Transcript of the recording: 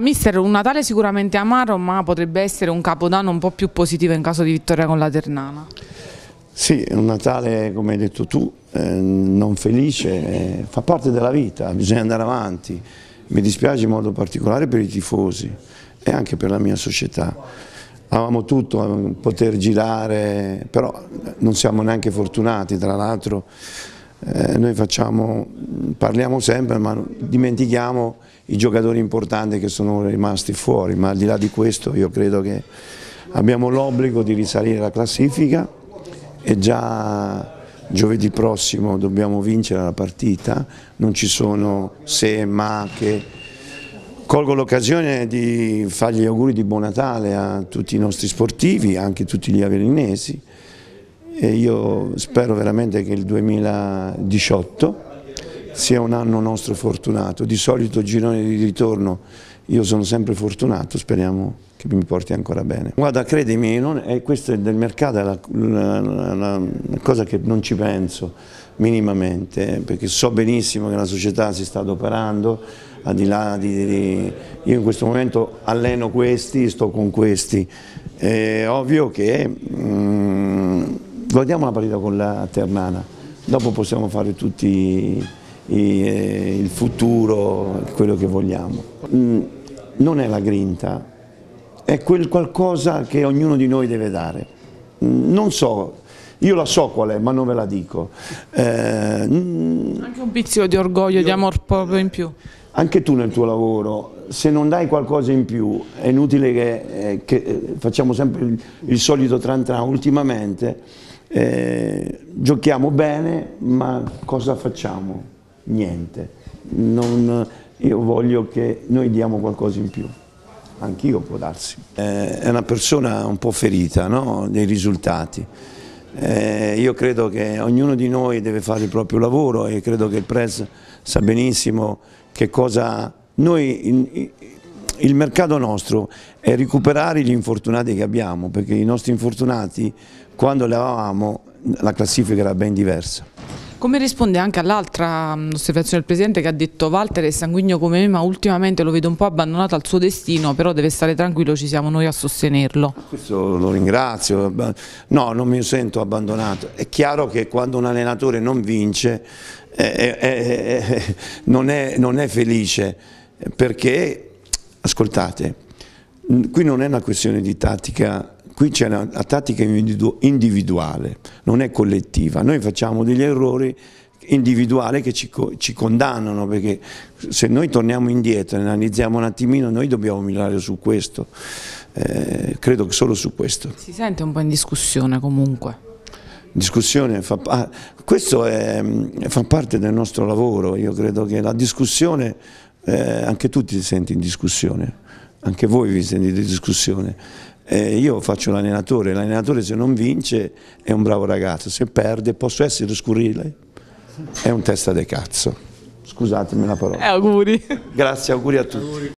Mister, un Natale sicuramente amaro, ma potrebbe essere un capodanno un po' più positivo in caso di vittoria con la Ternana. Sì, è un Natale, come hai detto tu, eh, non felice, eh, fa parte della vita, bisogna andare avanti. Mi dispiace in modo particolare per i tifosi e anche per la mia società. Avevamo tutto a poter girare, però non siamo neanche fortunati, tra l'altro eh, noi facciamo, parliamo sempre ma dimentichiamo i giocatori importanti che sono rimasti fuori, ma al di là di questo io credo che abbiamo l'obbligo di risalire la classifica e già giovedì prossimo dobbiamo vincere la partita, non ci sono se ma che. Colgo l'occasione di fargli gli auguri di buon Natale a tutti i nostri sportivi, anche tutti gli averinesi. E io spero veramente che il 2018 sia un anno nostro fortunato, di solito girone di ritorno io sono sempre fortunato, speriamo che mi porti ancora bene. Guarda, credimi, non, è, questo del mercato è la, la, la, la, cosa che non ci penso minimamente, perché so benissimo che la società si sta adoperando, al di là di, di io in questo momento alleno questi, sto con questi, è ovvio che mm, guardiamo la partita con la Ternana, dopo possiamo fare tutti il futuro, quello che vogliamo. Mm, non è la grinta, è quel qualcosa che ognuno di noi deve dare. Mm, non so, io la so qual è, ma non ve la dico. Eh, mm, anche un pizzico di orgoglio, io, di amor proprio in più. Anche tu nel tuo lavoro, se non dai qualcosa in più, è inutile che, eh, che eh, facciamo sempre il, il solito tran tran ultimamente, eh, giochiamo bene, ma cosa facciamo? Niente. Non, io voglio che noi diamo qualcosa in più, anch'io può darsi. Eh, è una persona un po' ferita no? dei risultati. Eh, io credo che ognuno di noi deve fare il proprio lavoro e credo che il press sa benissimo che cosa noi, il, mercato nostro è recuperare gli infortunati che abbiamo, perché i nostri infortunati quando li avevamo la classifica era ben diversa. Come risponde anche all'altra mm, osservazione del Presidente che ha detto Walter è sanguigno come me ma ultimamente lo vedo un po' abbandonato al suo destino però deve stare tranquillo, ci siamo noi a sostenerlo. Questo lo ringrazio, no non mi sento abbandonato, è chiaro che quando un allenatore non vince eh, eh, eh, non, è, non è felice perché, ascoltate, qui non è una questione di tattica qui c'è una, una tattica individuale, non è collettiva. Noi facciamo degli errori individuali che ci, ci, condannano perché se noi torniamo indietro e analizziamo un attimino noi dobbiamo migliorare su questo, eh, credo che solo su questo. Si sente un po' in discussione comunque. Discussione fa, ah, questo è, fa parte del nostro lavoro, io credo che la discussione, eh, anche tu ti senti in discussione, anche voi vi sentite in discussione, eh, io faccio l'allenatore, l'allenatore se non vince è un bravo ragazzo, se perde posso essere scurrile, è un testa de cazzo. Scusatemi la parola. Eh, auguri. Grazie, auguri a tutti.